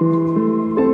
Música